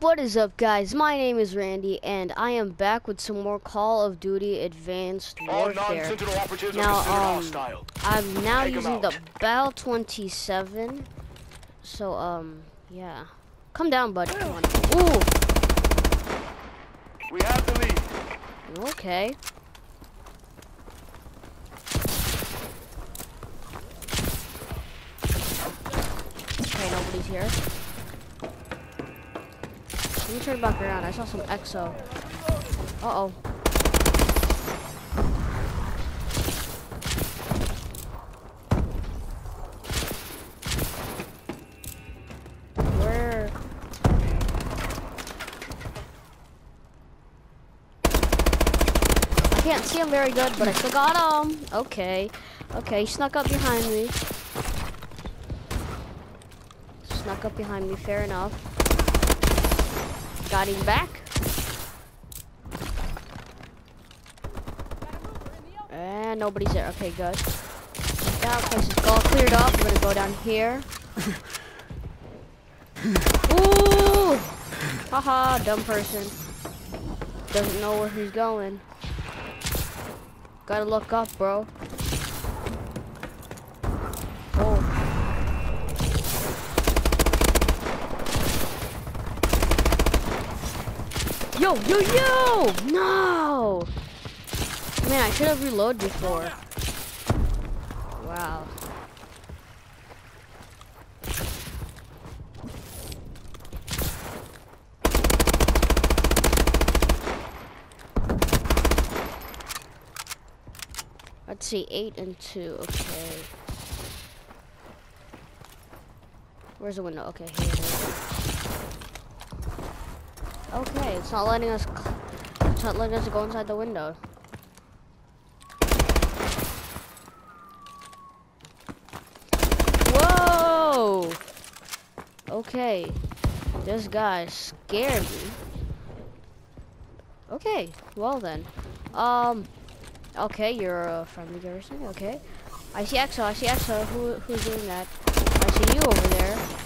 What is up guys, my name is Randy and I am back with some more Call of Duty Advanced Warfare. Now um, I'm now Take using the Bal 27. So um, yeah. Come down buddy, come on. Ooh! We have the lead. Okay. Okay, nobody's here. Let me turn back around. I saw some EXO. Uh-oh. Where? I can't see him very good, but I still got him. Okay. Okay, he snuck up behind me. Snuck up behind me, fair enough. Got him back. And nobody's there. Okay, good. That place is all cleared up. I'm gonna go down here. Ooh! Haha, dumb person. Doesn't know where he's going. Gotta look up, bro. Yo, yo, yo! No! Man, I should have reloaded before. Wow. Let's see, 8 and 2, okay. Where's the window? Okay, here it is. Okay, it's not letting us. It's not letting us go inside the window. Whoa! Okay, this guy scared me. Okay, well then. Um, okay, you're a friendly garrison. Okay, I see EXO. I see EXO. Who who's doing that? I see you over there.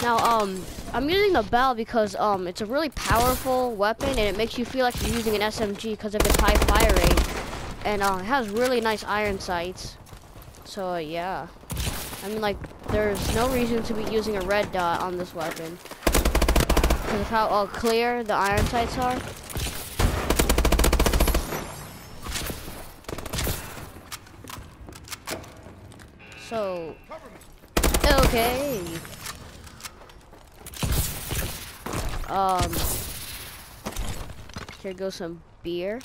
Now, um, I'm using the Bal because um, it's a really powerful weapon and it makes you feel like you're using an SMG because of its high fire rate. And uh, it has really nice iron sights. So, uh, yeah. I mean, like, there's no reason to be using a red dot on this weapon. Because of how uh, clear the iron sights are. So, okay. Um, here goes some beer.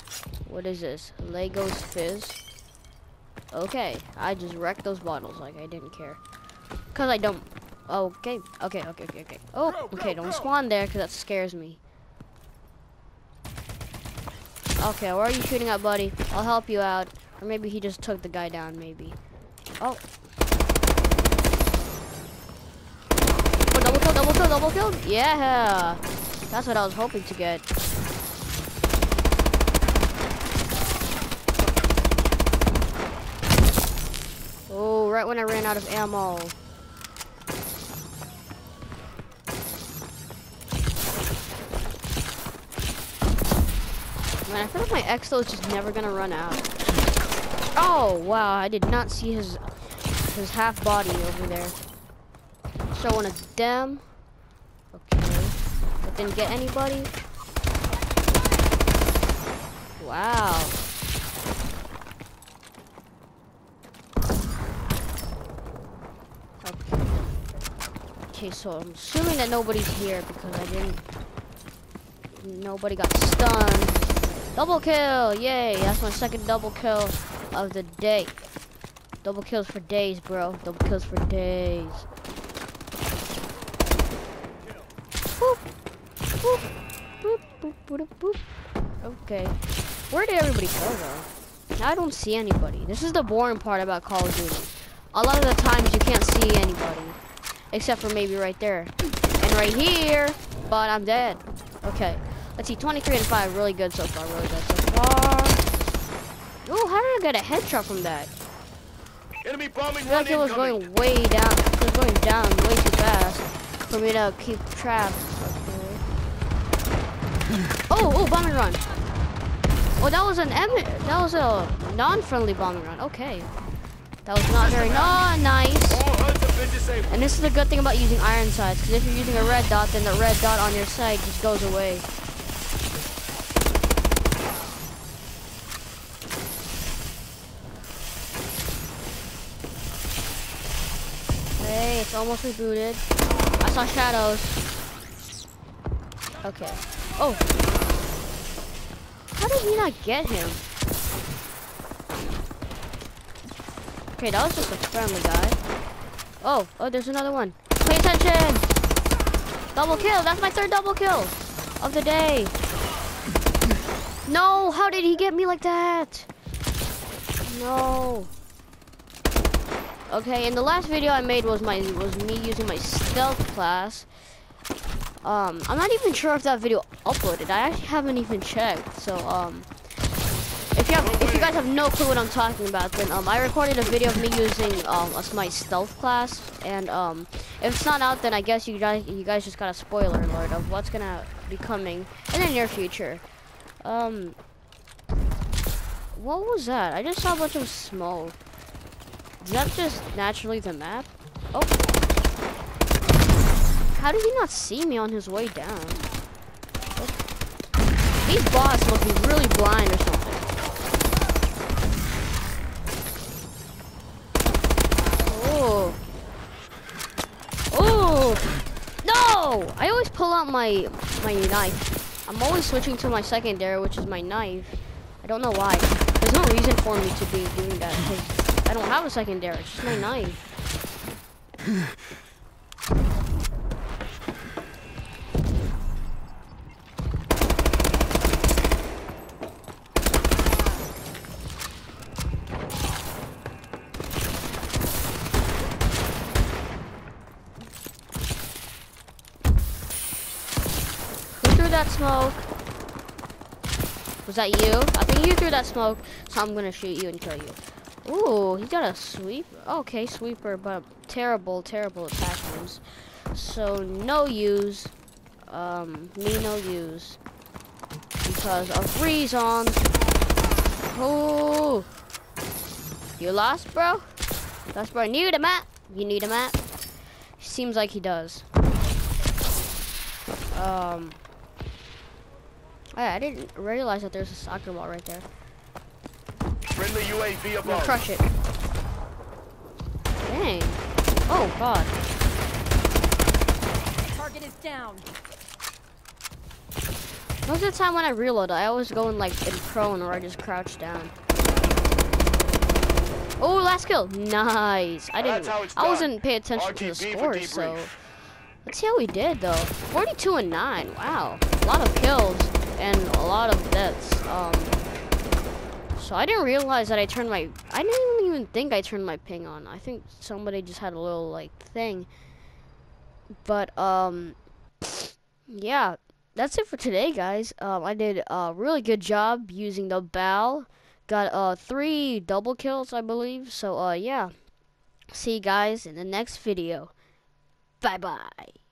What is this? Legos Fizz. Okay, I just wrecked those bottles like I didn't care. Cause I don't. Okay, okay, okay, okay, okay. Oh, okay, don't spawn there because that scares me. Okay, where are you shooting at, buddy? I'll help you out. Or maybe he just took the guy down, maybe. Oh. oh double kill, double kill, double kill. Yeah. That's what I was hoping to get. Oh, right when I ran out of ammo. Man, I feel like my EXO is just never gonna run out. Oh, wow, I did not see his his half body over there. Showing a dem. Didn't get anybody. Wow. Okay. Okay, so I'm assuming that nobody's here because I didn't. Nobody got stunned. Double kill! Yay! That's my second double kill of the day. Double kills for days, bro. Double kills for days. Boop, boop, boop, boop, boop. Okay. Where did everybody go, though? Now I don't see anybody. This is the boring part about Call of Duty. A lot of the times you can't see anybody. Except for maybe right there. And right here. But I'm dead. Okay. Let's see. 23 and 5. Really good so far. Really good so far. Oh, how did I get a headshot from that? Enemy bombing I feel like it was going way down. It was going down way too fast for me to keep track. Oh, oh, bombing run. Oh, that was an M. That was a non-friendly bombing run. Okay. That was not very nice. And this is the good thing about using iron sights, because if you're using a red dot, then the red dot on your sight just goes away. Hey, it's almost rebooted. I saw shadows. Okay. Oh. How did he not get him? Okay, that was just a friendly guy. Oh, oh, there's another one. Pay attention! Double kill. That's my third double kill of the day. No, how did he get me like that? No. Okay, and the last video I made was my was me using my stealth class. Um, I'm not even sure if that video uploaded. I actually haven't even checked. So, um, if you have, if you guys have no clue what I'm talking about, then um, I recorded a video of me using um my stealth class, and um, if it's not out, then I guess you guys you guys just got a spoiler alert of what's gonna be coming in the near future. Um, what was that? I just saw a bunch of smoke. Is that just naturally the map? Oh. How did he not see me on his way down? These bots must be really blind or something. Oh. Oh. No! I always pull out my my knife. I'm always switching to my secondary, which is my knife. I don't know why. There's no reason for me to be doing that. I don't have a secondary. It's just my knife. That smoke? Was that you? I think you threw that smoke, so I'm gonna shoot you and kill you. Ooh, he got a sweep. Okay, sweeper, but terrible, terrible attachments. So no use. Um, me no use. Because of reasons. Oh, you lost, bro? Lost, bro. Need a map? You need a map? Seems like he does. Um. Hey, I didn't realize that there's a soccer ball right there. Friendly UAV I'm gonna above. crush it. Dang. Oh god. Target is down. Most of the time when I reload, I always go in like in prone or I just crouch down. Oh, last kill. Nice. I didn't. I wasn't paying attention to the score, so let's see how we did though. 42 and 9. Wow. A lot of kills and a lot of deaths. Um. So I didn't realize that I turned my. I didn't even think I turned my ping on. I think somebody just had a little like thing. But um. Yeah that's it for today, guys. Um, I did a really good job using the Bal. Got uh three double kills, I believe. So uh, yeah. See you guys in the next video. Bye bye.